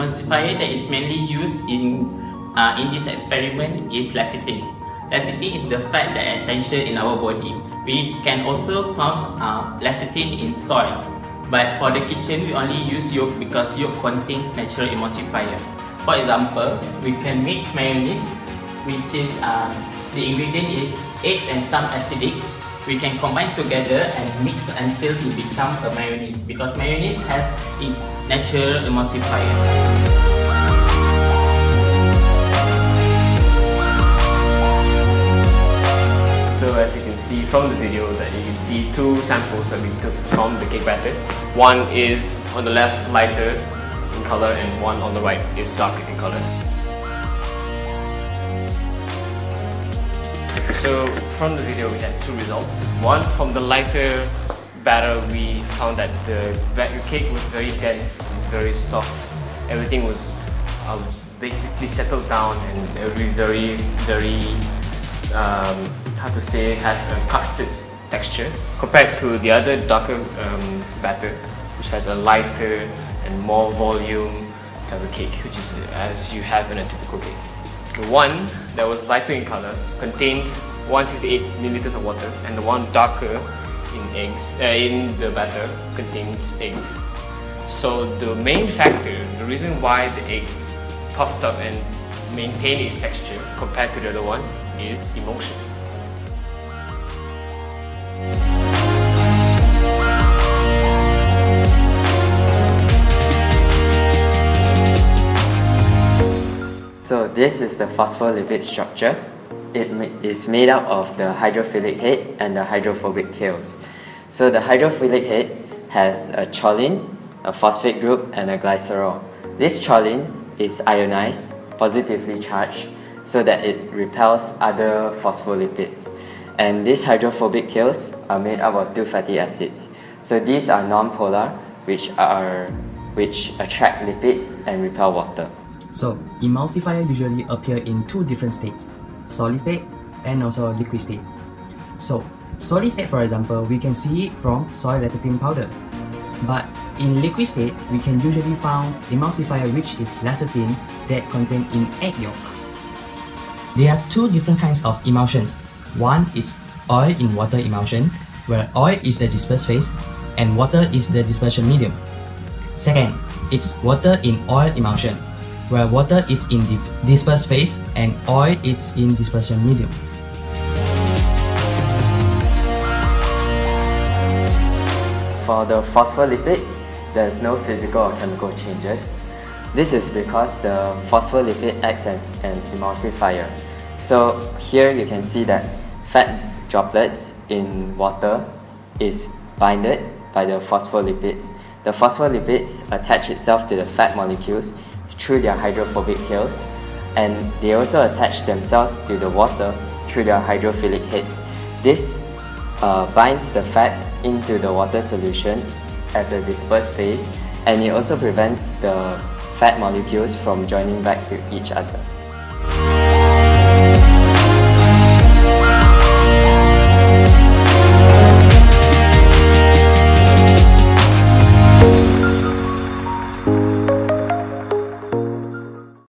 emulsifier that is mainly used in, uh, in this experiment is lecithin. Lecithin is the fat that is essential in our body. We can also find uh, lecithin in soy. But for the kitchen, we only use yolk because yolk contains natural emulsifier. For example, we can make mayonnaise, which is uh, the ingredient is eggs and some acidic. We can combine together and mix until it becomes a mayonnaise because mayonnaise has natural emulsifier. So as you can see from the video that you can see two samples that we took from the cake batter. One is on the left lighter in color and one on the right is darker in color. So from the video we had two results. One from the lighter batter we found that the cake was very dense, very soft. Everything was uh, basically settled down and very very very um, how to say has a custard texture compared to the other darker um, batter which has a lighter and more volume type of cake which is as you have in a typical cake. The one that was lighter in color contained 168 milliliters of water and the one darker in eggs uh, in the batter contains eggs. So the main factor, the reason why the egg puffed up and maintained its texture compared to the other one is emulsion. So this is the phospholipid structure. It is made up of the hydrophilic head and the hydrophobic tails. So the hydrophilic head has a choline, a phosphate group, and a glycerol. This choline is ionized, positively charged, so that it repels other phospholipids. And these hydrophobic tails are made up of two fatty acids. So these are non-polar, which are which attract lipids and repel water. So, emulsifier usually appear in two different states, solid state and also liquid state. So, solid state for example, we can see it from soy lecithin powder. But in liquid state, we can usually find emulsifier which is lecithin that contain in egg yolk. There are two different kinds of emulsions. One is oil in water emulsion, where oil is the dispersed phase and water is the dispersion medium. Second, it's water in oil emulsion, where water is in the dispersed phase and oil is in dispersion medium. For the phospholipid, there is no physical or chemical changes. This is because the phospholipid acts as an emulsifier. So here you can see that fat droplets in water is binded by the phospholipids. The phospholipids attach itself to the fat molecules through their hydrophobic tails and they also attach themselves to the water through their hydrophilic heads. This uh, binds the fat into the water solution as a dispersed phase and it also prevents the fat molecules from joining back to each other.